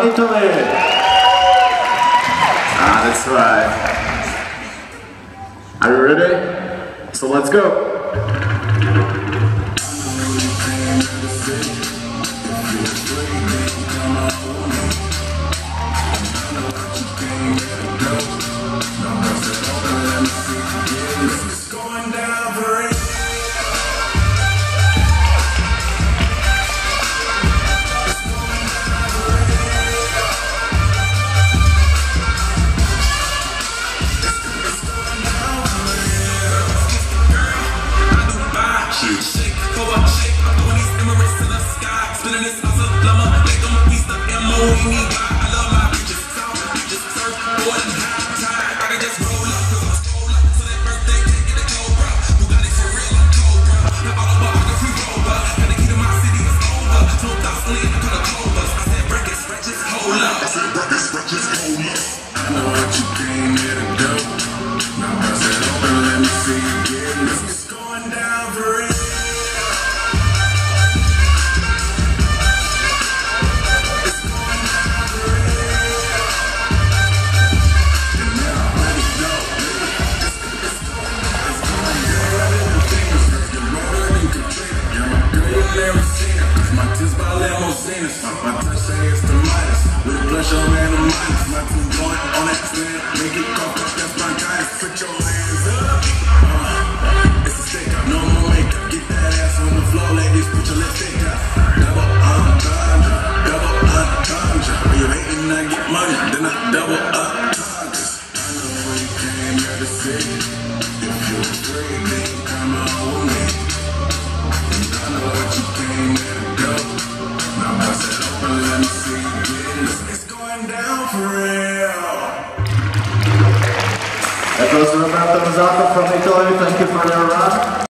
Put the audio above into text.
Italy. Ah, that's right. Are you ready? So let's go. Just go left. sinners. My say it's the lightest. With pressure and the minus. My two going on that spin. Make it cough. That's my guidance. Put your hands up. Uh, it's a stick up. No more makeup. Get that ass on the floor, ladies. Put your lipstick up. Double entendre. Double entendre. When you hating, I get money. Then I double up. I know we came here to see if you're free, down for real. That those were about from Italy. Thank you for your run.